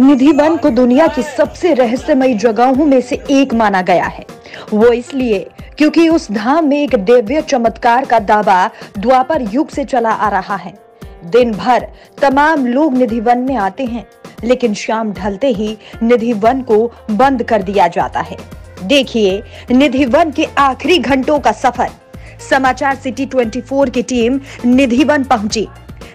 निधि one को दुनिया की सबसे रहस्यमयी जगहों में से एक माना गया है। वो इसलिए क्योंकि उस धाम में एक दिव्य चमत्कार का दावा द्वापर युग से चला आ रहा है। दिन भर तमाम लोग निधि वन में आते हैं, लेकिन शाम ढलते ही निधि वन को बंद कर दिया जाता है। देखिए, निधि वन के आखिरी घंटों का सफ़र। समाचार सिटी 24 की टीम निधि वन पहुँची।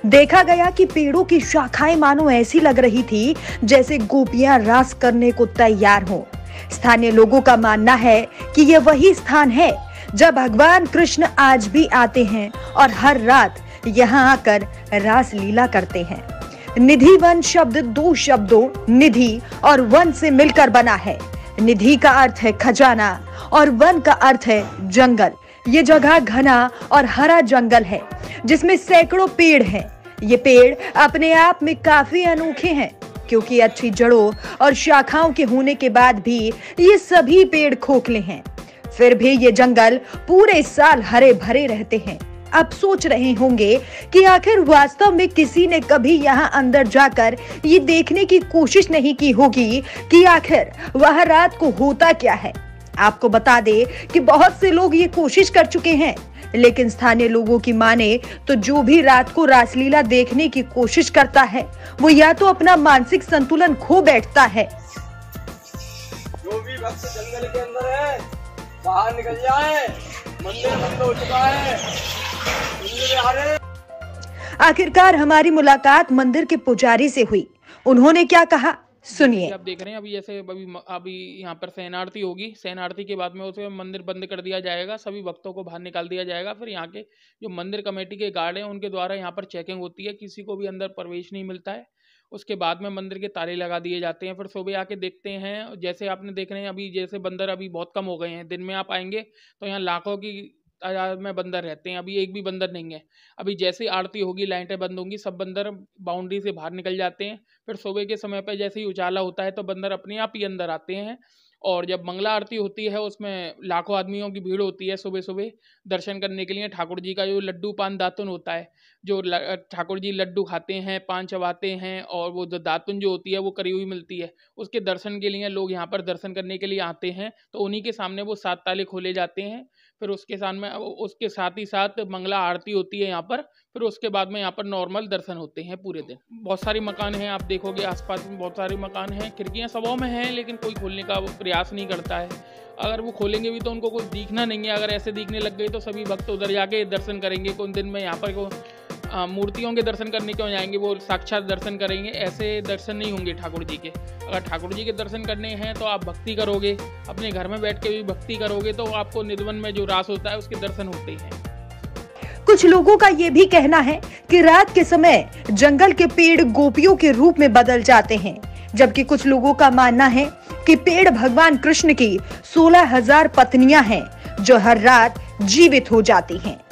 देखा गया कि पेड़ों की शाखाएँ मानो ऐसी लग रही थी जैसे गोपियाँ रास करने को तैयार हों। स्थानीय लोगों का मानना है कि यह वही स्थान है जब भगवान कृष्ण आज भी आते हैं और हर रात यहाँ आकर रास लीला करते हैं। निधि वन शब्द, दो शब्दों, निधि और वन से मिलकर बना है। निधि का अर्थ है खजाना और वन का अर्थ है जंगल। ये जगह घना और हरा जंगल है। जिसमें सैकड़ों पेड़ हैं। ये पेड़ अपने आप में काफ़ी अनोखे हैं, क्योंकि अच्छी जड़ों और शाखाओं के होने के बाद भी ये सभी पेड़ खोखले हैं। फिर भी ये जंगल पूरे साल हरे भरे रहते हैं। अब सोच रहे होंगे कि आखिर वास्तव में किसी ने कभी यहाँ अंदर जाकर ये देखने की कोशिश नहीं की होगी कि आखिर वह रात को होता क्या है। आपको बता दे कि बहुत से लोग ये कोशिश कर चुके हैं लेकिन स्थानीय लोगों की माने तो जो भी रात को रासलीला देखने की कोशिश करता है वो या तो अपना मानसिक संतुलन खो बैठता है। जो भी भक्त जंगल के अंदर है बाहर निकल जाए मंदिर बंद हो चुका है आखिरकार हमारी मुलाकात मंदिर के पुजारी से हुई। उन्होंने क्या कहा? सुनिए। आप देख रहे हैं, अभी जैसे अभी अभी यहाँ पर आरती होगी। आरती के बाद में उसे मंदिर बंद कर दिया जाएगा, सभी भक्तों को बाहर निकाल दिया जाएगा। फिर यहाँ के जो मंदिर कमेटी के गार्ड हैं, उनके द्वारा यहाँ पर चेकिंग होती है, किसी को भी अंदर प्रवेश नहीं मिलता है। उसके बाद में मंदिर के ताले लगा दिए जाते हैं। फिर सुबह आके देखते हैं, जैसे आपने देख रहे हैं, अभी जैसे बंदर अभी बहुत कम हो गए हैं। दिन में आप आएँगे तो यहाँ लाखों की में बंदर रहते हैं, अभी एक भी बंदर नहीं है। अभी जैसे ही आरती होगी, लाइटें बंद होंगी, सब बंदर बाउंड्री से बाहर निकल जाते हैं। फिर सुबह के समय पर जैसे ही उजाला होता है तो बंदर अपने आप ही अंदर आते हैं। और जब मंगला आरती होती है, उसमें लाखों आदमियों की भीड़ होती है सुबह सुबह दर्शन करने के लिए। ठाकुर जी का जो लड्डू पान दातुन होता है, जो ठाकुर जी लड्डू खाते हैं, पान चबाते हैं और वो जो दातुन जो होती है, वो करी हुई मिलती है। उसके दर्शन के लिए लोग यहाँ पर दर्शन करने के लिए आते हैं तो उन्हीं के सामने वो सात ताले खोले जाते हैं। फिर उसके सामने उसके साथ ही साथ मंगला आरती होती है यहाँ पर, फिर उसके बाद में यहाँ पर नॉर्मल दर्शन होते हैं पूरे दिन। बहुत सारे मकान हैं, आप देखोगे आसपास में बहुत सारे मकान हैं। खिड़कियाँ सवाओं में हैं, लेकिन कोई खोलने का प्रयास नहीं करता है। अगर वो खोलेंगे भी तो उनको कुछ दिखना नहीं है। अगर ऐसे दिखने लग गए तो सभी भक्त उधर जाके दर्शन करेंगे। कुछ दिन में यहाँ पर को मूर्तियों के दर्शन करने क्यों जाएँगे? वो साक्षात दर्शन करेंगे। ऐसे दर्शन नहीं होंगे ठाकुर जी के। अगर ठाकुर जी के दर्शन करने हैं तो आप भक्ति करोगे। अपने घर में बैठ के भी भक्ति करोगे तो आपको निधवन में जो रास होता है उसके दर्शन होते हैं। कुछ लोगों का ये भी कहना है कि रात के समय जंगल के पेड़ गोपियों के रूप में बदल जाते हैं। जबकि कुछ लोगों का मानना है कि पेड़ भगवान कृष्ण की सोलह हज़ार पत्नियाँ हैं जो हर रात जीवित हो जाती हैं।